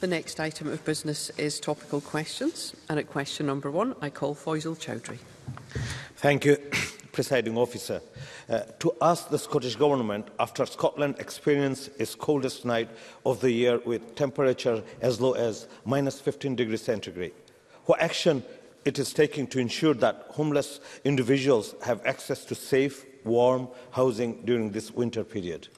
The next item of business is topical questions. And at question number one, I call Faisal Chowdhury. Thank you, presiding officer. Uh, to ask the Scottish Government, after Scotland experienced its coldest night of the year with temperature as low as minus 15 degrees centigrade, what action it is taking to ensure that homeless individuals have access to safe, warm housing during this winter period?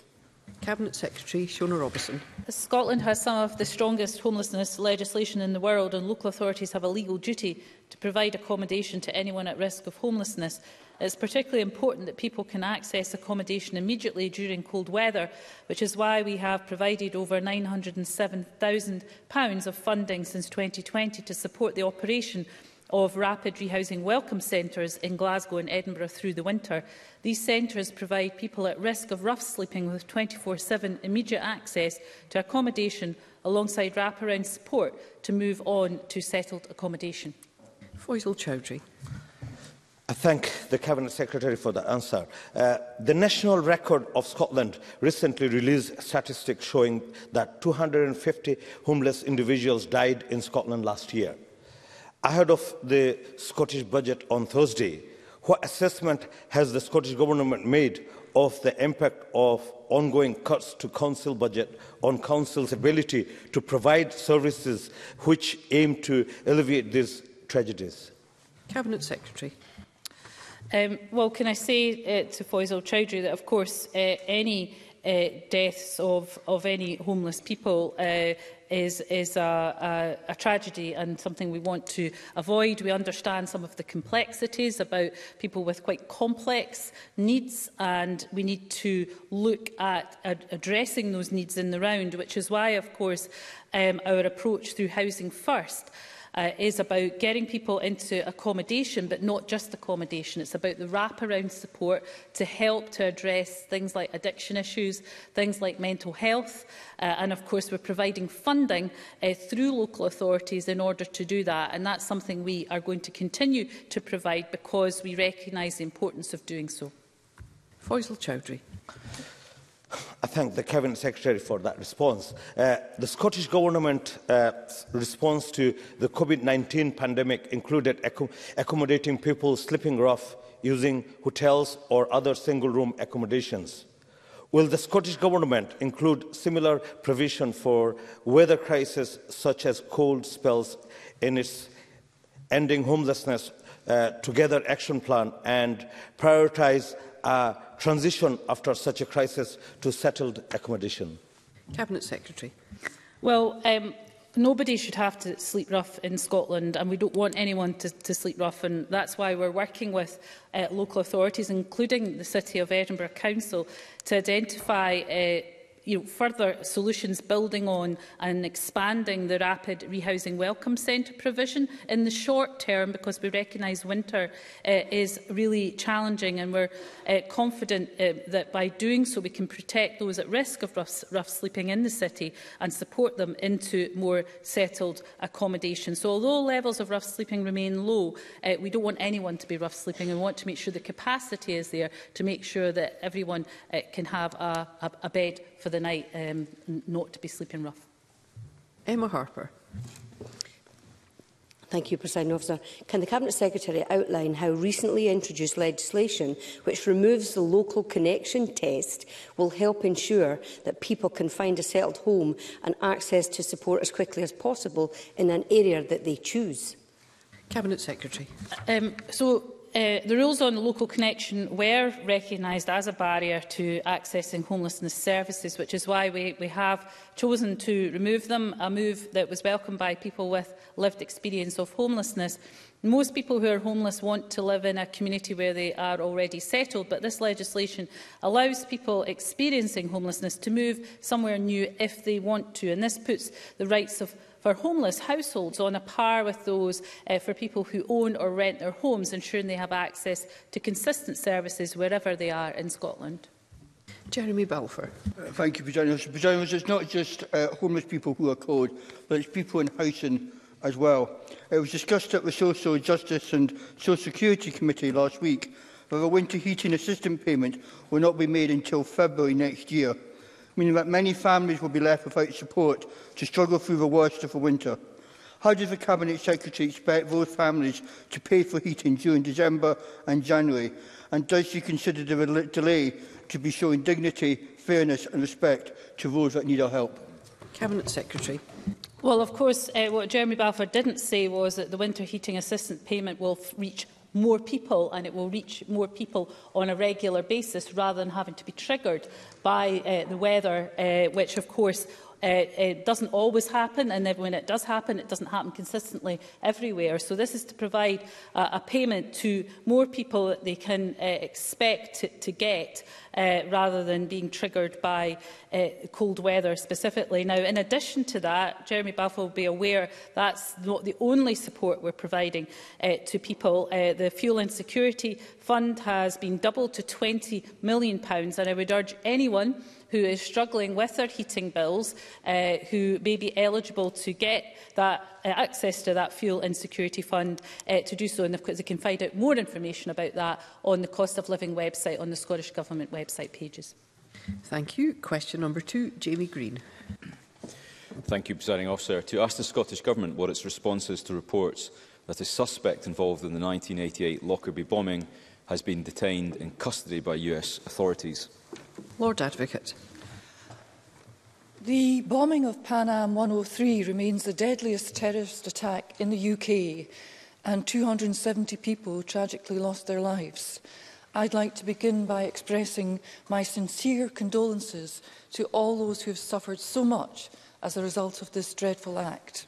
Cabinet Secretary Shona Robertson. Scotland has some of the strongest homelessness legislation in the world and local authorities have a legal duty to provide accommodation to anyone at risk of homelessness. It's particularly important that people can access accommodation immediately during cold weather, which is why we have provided over £907,000 of funding since 2020 to support the operation of rapid rehousing welcome centres in Glasgow and Edinburgh through the winter. These centres provide people at risk of rough sleeping with 24-7 immediate access to accommodation alongside wraparound support to move on to settled accommodation. Faisal Chowdhury. I thank the Cabinet Secretary for the answer. Uh, the National Record of Scotland recently released statistics showing that 250 homeless individuals died in Scotland last year. Ahead of the Scottish budget on Thursday, what assessment has the Scottish Government made of the impact of ongoing cuts to council budget on council's ability to provide services which aim to alleviate these tragedies? Cabinet Secretary. Um, well, can I say uh, to Faisal Chowdhury that, of course, uh, any uh, deaths of, of any homeless people uh, is, is a, a, a tragedy and something we want to avoid. We understand some of the complexities about people with quite complex needs and we need to look at ad addressing those needs in the round, which is why, of course, um, our approach through Housing First uh, is about getting people into accommodation, but not just accommodation. It's about the wraparound support to help to address things like addiction issues, things like mental health. Uh, and of course, we're providing funding uh, through local authorities in order to do that. And that's something we are going to continue to provide because we recognise the importance of doing so. Faisal Chowdhury. I thank the Cabinet Secretary for that response. Uh, the Scottish Government's uh, response to the COVID-19 pandemic included accom accommodating people slipping rough using hotels or other single-room accommodations. Will the Scottish Government include similar provision for weather crises such as cold spells in its ending homelessness uh, together action plan and prioritise a transition after such a crisis to settled accommodation? Cabinet Secretary. Well, um, Nobody should have to sleep rough in Scotland and we don't want anyone to, to sleep rough and that's why we're working with uh, local authorities including the City of Edinburgh Council to identify uh, you know, further solutions building on and expanding the rapid rehousing welcome centre provision in the short term because we recognise winter uh, is really challenging and we're uh, confident uh, that by doing so we can protect those at risk of rough, rough sleeping in the city and support them into more settled accommodation. So although levels of rough sleeping remain low, uh, we don't want anyone to be rough sleeping and we want to make sure the capacity is there to make sure that everyone uh, can have a, a, a bed for the night um, not to be sleeping rough. Emma Harper. Thank you, President Officer. Can the Cabinet Secretary outline how recently introduced legislation which removes the local connection test will help ensure that people can find a settled home and access to support as quickly as possible in an area that they choose? Cabinet Secretary. Uh, um, so Uh, the rules on local connection were recognised as a barrier to accessing homelessness services, which is why we, we have chosen to remove them, a move that was welcomed by people with lived experience of homelessness. Most people who are homeless want to live in a community where they are already settled, but this legislation allows people experiencing homelessness to move somewhere new if they want to. And this puts the rights of for homeless households on a par with those uh, for people who own or rent their homes, ensuring they have access to consistent services wherever they are in Scotland. Jeremy Balfour. Uh, thank you, Virginia. Virginia, it's not just uh, homeless people who are called, but it's people in housing as well. It was discussed at the Social Justice and Social Security Committee last week that the winter heating assistance payment will not be made until February next year, meaning that many families will be left without support to struggle through the worst of the winter. How does the Cabinet Secretary expect those families to pay for heating during December and January? And does she consider the delay to be showing dignity, fairness and respect to those that need our help? Cabinet Secretary. Well, of course, uh, what Jeremy Balfour didn't say was that the winter heating assistance payment will reach more people and it will reach more people on a regular basis rather than having to be triggered by uh, the weather, uh, which of course uh, it doesn't always happen, and then when it does happen, it doesn't happen consistently everywhere. So this is to provide uh, a payment to more people that they can uh, expect to, to get uh, rather than being triggered by uh, cold weather specifically. Now, in addition to that, Jeremy Balfour will be aware that's not the only support we're providing uh, to people. Uh, the Fuel Insecurity Fund has been doubled to £20 million, and I would urge anyone who is struggling with their heating bills, uh, who may be eligible to get that uh, access to that fuel insecurity fund uh, to do so. And of course, they can find out more information about that on the cost of living website on the Scottish Government website pages. Thank you. Question number two, Jamie Green. Thank you, Presiding Officer. To ask the Scottish Government what its response is to reports that a suspect involved in the 1988 Lockerbie bombing has been detained in custody by US authorities. Lord Advocate. The bombing of Pan Am 103 remains the deadliest terrorist attack in the UK and 270 people tragically lost their lives. I'd like to begin by expressing my sincere condolences to all those who have suffered so much as a result of this dreadful act.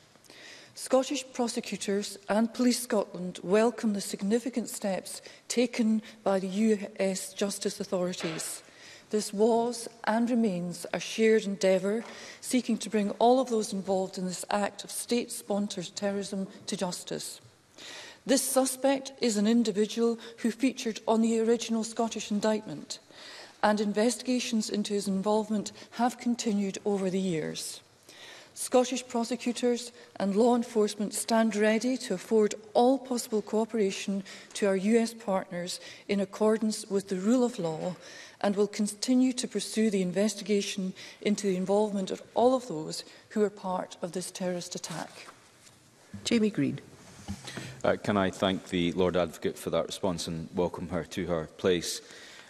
Scottish prosecutors and Police Scotland welcome the significant steps taken by the US justice authorities. This was and remains a shared endeavour seeking to bring all of those involved in this act of state-sponsored terrorism to justice. This suspect is an individual who featured on the original Scottish indictment and investigations into his involvement have continued over the years. Scottish prosecutors and law enforcement stand ready to afford all possible cooperation to our US partners in accordance with the rule of law and will continue to pursue the investigation into the involvement of all of those who are part of this terrorist attack. Jamie Green. Uh, can I thank the Lord Advocate for that response and welcome her to her place.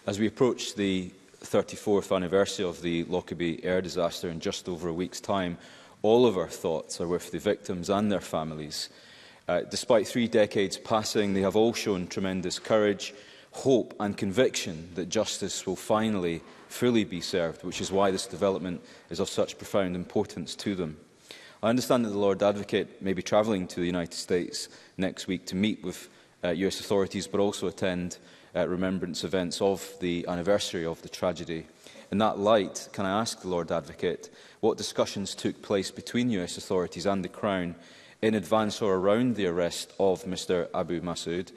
As we approach the 34th anniversary of the Lockerbie air disaster in just over a week's time, all of our thoughts are with the victims and their families. Uh, despite three decades passing, they have all shown tremendous courage, hope and conviction that justice will finally fully be served, which is why this development is of such profound importance to them. I understand that the Lord Advocate may be travelling to the United States next week to meet with uh, US authorities, but also attend uh, remembrance events of the anniversary of the tragedy. In that light, can I ask the Lord Advocate what discussions took place between US authorities and the Crown in advance or around the arrest of Mr Abu Masood,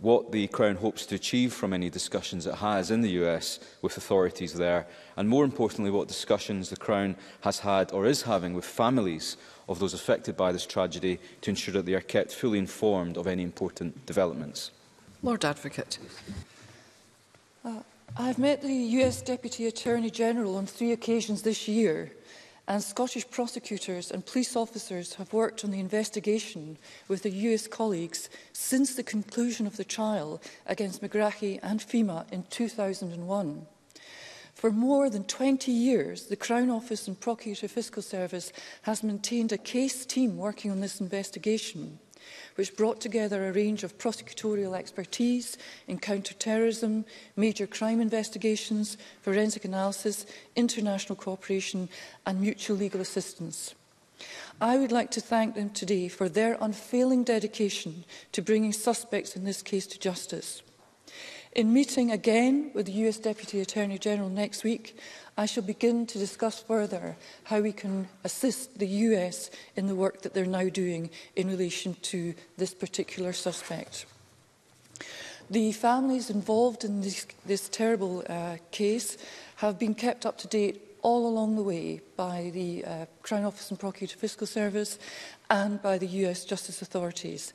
what the Crown hopes to achieve from any discussions it has in the US with authorities there, and more importantly, what discussions the Crown has had or is having with families of those affected by this tragedy to ensure that they are kept fully informed of any important developments. Lord Advocate. Uh, I've met the US Deputy Attorney General on three occasions this year and Scottish prosecutors and police officers have worked on the investigation with the US colleagues since the conclusion of the trial against McGrachy and FEMA in 2001. For more than 20 years, the Crown Office and Procurator Fiscal Service has maintained a case team working on this investigation which brought together a range of prosecutorial expertise in counter-terrorism, major crime investigations, forensic analysis, international cooperation and mutual legal assistance. I would like to thank them today for their unfailing dedication to bringing suspects in this case to justice. In meeting again with the US Deputy Attorney General next week, I shall begin to discuss further how we can assist the US in the work that they're now doing in relation to this particular suspect. The families involved in this, this terrible uh, case have been kept up to date all along the way by the uh, Crown Office and Procurator Fiscal Service and by the US Justice Authorities.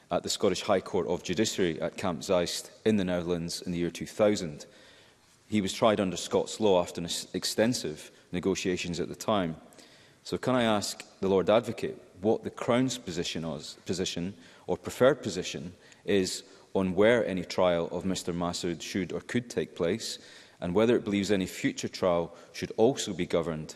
at the Scottish High Court of Judiciary at Camp Zeist in the Netherlands in the year 2000. He was tried under Scots law after extensive negotiations at the time. So can I ask the Lord Advocate what the Crown's position, was, position or preferred position is on where any trial of Mr Massoud should or could take place and whether it believes any future trial should also be governed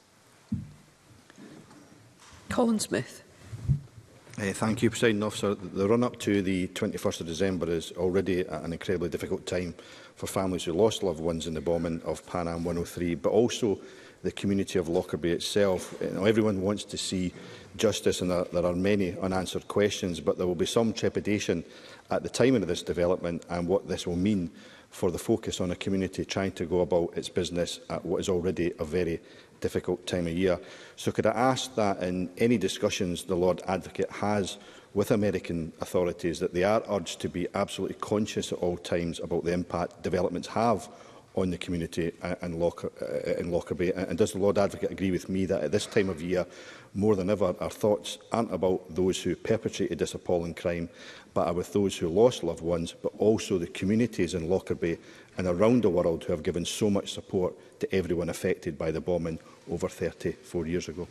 Colin Smith. Uh, thank you, President Officer. The run-up to the 21st of December is already an incredibly difficult time for families who lost loved ones in the bombing of Pan Am 103, but also the community of Lockerbie itself. You know, everyone wants to see justice and there, there are many unanswered questions, but there will be some trepidation at the timing of this development and what this will mean for the focus on a community trying to go about its business at what is already a very difficult time of year. So could I ask that in any discussions the Lord Advocate has with American authorities that they are urged to be absolutely conscious at all times about the impact developments have on the community uh, in, Locker, in Lockerbie? And does the Lord Advocate agree with me that at this time of year, more than ever, our thoughts aren't about those who perpetrated this appalling crime, but are with those who lost loved ones, but also the communities in Lockerbie and around the world who have given so much support to everyone affected by the bombing over 34 years ago?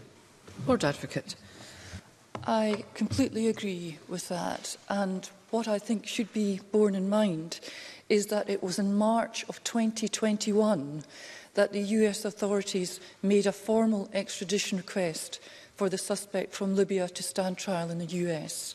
Lord Advocate. I completely agree with that. And what I think should be borne in mind is that it was in March of 2021 that the US authorities made a formal extradition request for the suspect from Libya to stand trial in the US.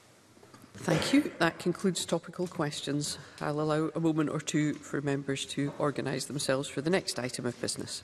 Thank you. That concludes topical questions. I'll allow a moment or two for members to organise themselves for the next item of business.